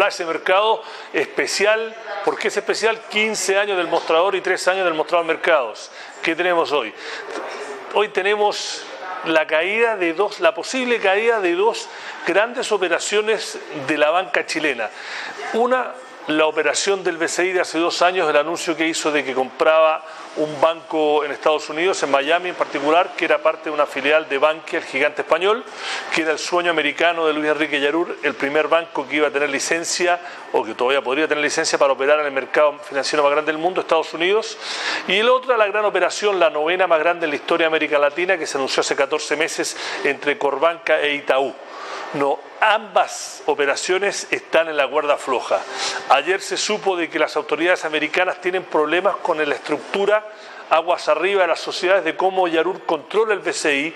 flash de mercado especial. ¿Por qué es especial? 15 años del mostrador y 3 años del mostrador mercados. ¿Qué tenemos hoy? Hoy tenemos la caída de dos, la posible caída de dos grandes operaciones de la banca chilena. Una la operación del BCI de hace dos años, el anuncio que hizo de que compraba un banco en Estados Unidos, en Miami en particular, que era parte de una filial de Bankia, el gigante español, que era el sueño americano de Luis Enrique Yarur, el primer banco que iba a tener licencia, o que todavía podría tener licencia para operar en el mercado financiero más grande del mundo, Estados Unidos. Y el otro, la gran operación, la novena más grande en la historia de América Latina, que se anunció hace 14 meses entre Corbanca e Itaú. No, ambas operaciones están en la cuerda floja. Ayer se supo de que las autoridades americanas tienen problemas con la estructura aguas arriba de las sociedades de cómo Yarur controla el BCI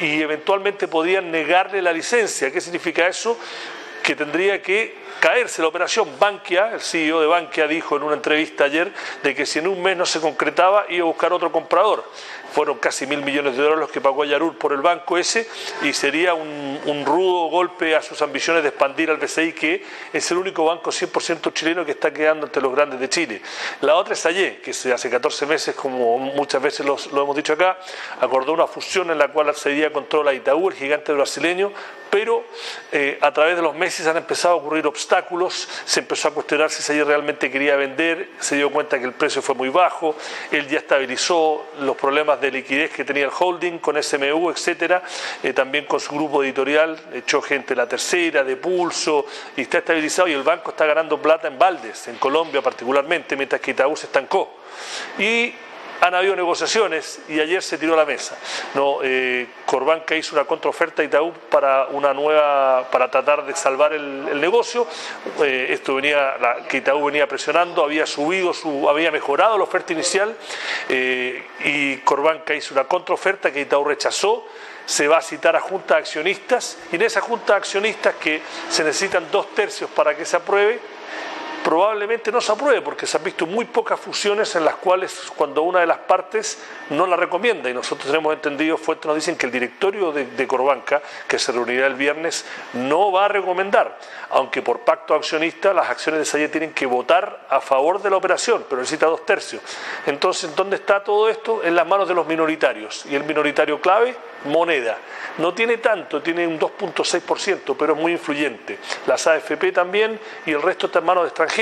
y eventualmente podían negarle la licencia. ¿Qué significa eso? Que tendría que caerse la operación. Bankia, el CEO de Bankia dijo en una entrevista ayer de que si en un mes no se concretaba iba a buscar otro comprador fueron casi mil millones de dólares los que pagó Yarur por el banco ese y sería un, rudo golpe a sus ambiciones de expandir al BCI, que es el único banco 100% chileno que está quedando entre los grandes de Chile. La otra es Ayer, que hace 14 meses, como muchas veces lo hemos dicho acá, acordó una fusión en la cual accedía controla Itaú, el gigante brasileño, pero eh, a través de los meses han empezado a ocurrir obstáculos, se empezó a cuestionar si Sayer realmente quería vender, se dio cuenta que el precio fue muy bajo, él ya estabilizó los problemas de liquidez que tenía el holding con SMU, etcétera, eh, también con su grupo editorial, echó gente de la tercera, de pulso, y está estabilizado y el banco está ganando plata en Valdes, en Colombia particularmente, mientras que Itaú se estancó. Y han habido negociaciones y ayer se tiró la mesa. No, eh, Corbanca hizo una contraoferta a Itaú para una nueva, para tratar de salvar el, negocio. Eh, esto venía, que Itaú venía presionando, había subido, su, había mejorado la oferta inicial eh, y Corbanca hizo una contraoferta que Itaú rechazó se va a citar a junta de accionistas y en esa junta de accionistas que se necesitan dos tercios para que se apruebe, probablemente no se apruebe porque se han visto muy pocas fusiones en las cuales cuando una de las partes no la recomienda y nosotros tenemos entendido, fuentes nos dicen que el directorio de, Corbanca, que se reunirá el viernes, no va a recomendar, aunque por pacto accionista las acciones de Salle tienen que votar a favor de la operación, pero necesita dos tercios. Entonces, ¿dónde está todo esto? En las manos de los minoritarios y el minoritario clave, moneda. No tiene tanto, tiene un 2.6%, pero es muy influyente. Las AFP también y el resto está en manos de extranjeros.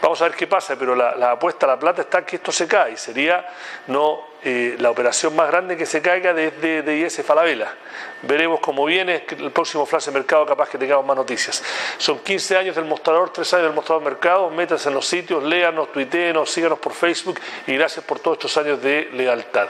Vamos a ver qué pasa, pero la, apuesta la plata está que esto se cae. Sería no eh, la operación más grande que se caiga desde de IS Falabella. Veremos cómo viene el próximo flash de mercado, capaz que tengamos más noticias. Son 15 años del mostrador, 3 años del mostrador mercado. Métanse en los sitios, léanos, tuiteenos, síganos por Facebook y gracias por todos estos años de lealtad.